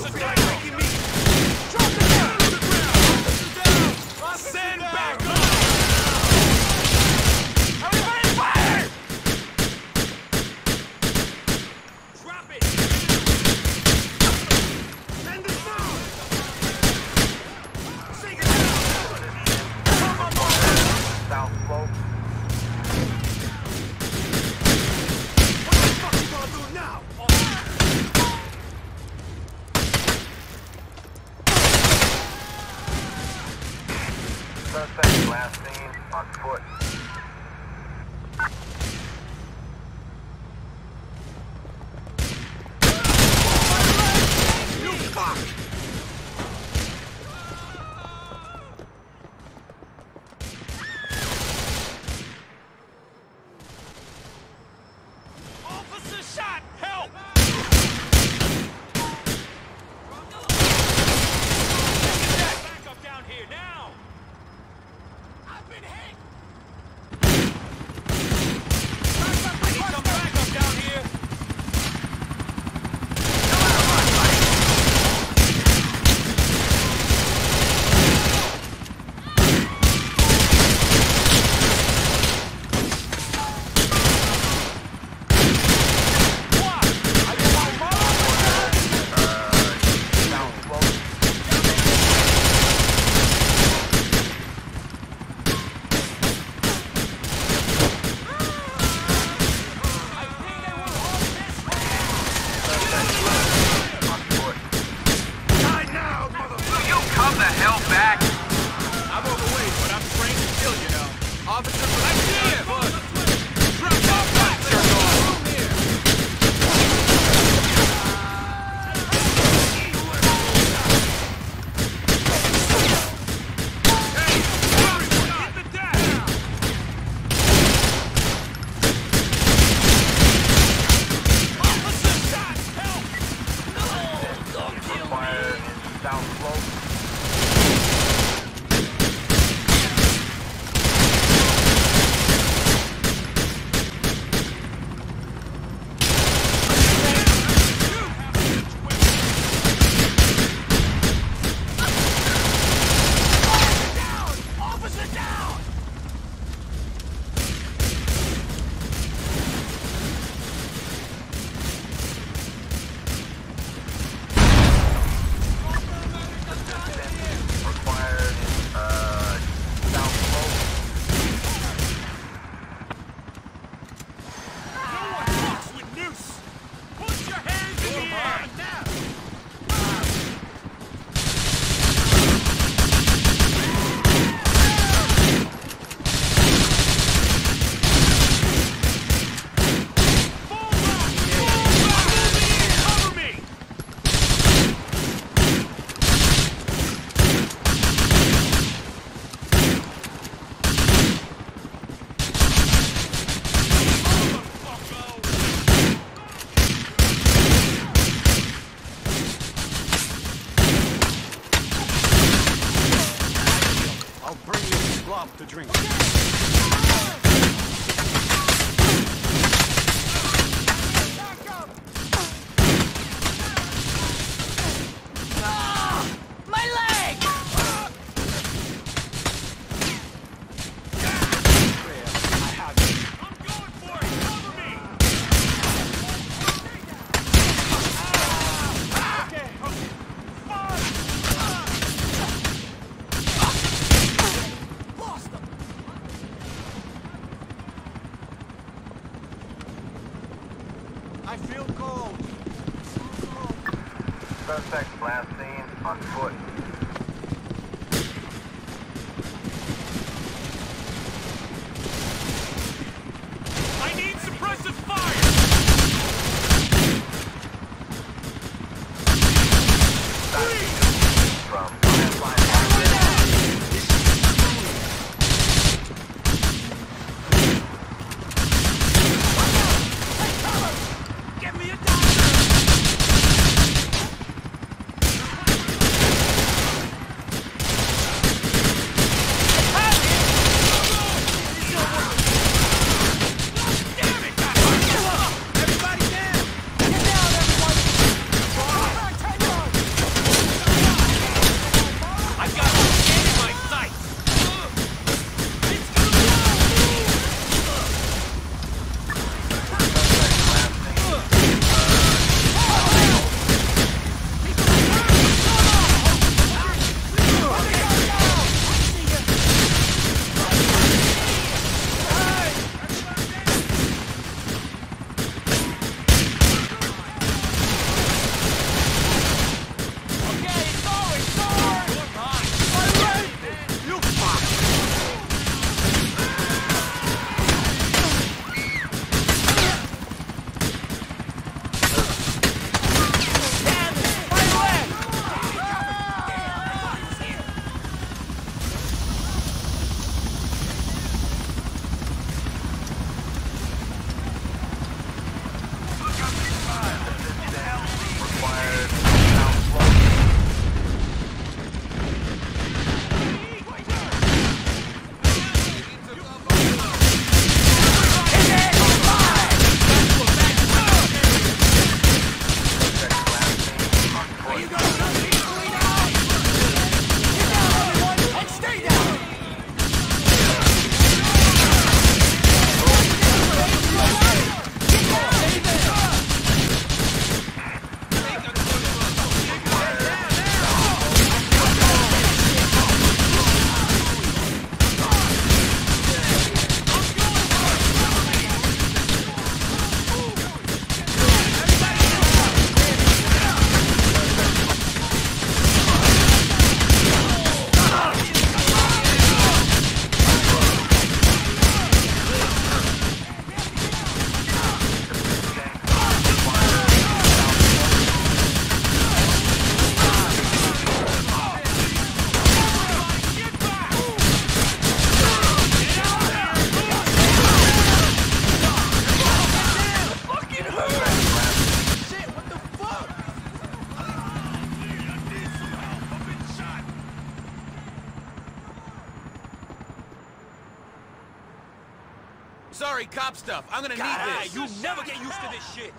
Officer glove to drink. Last sorry cop stuff. I'm gonna God, need this. you never get used to this shit.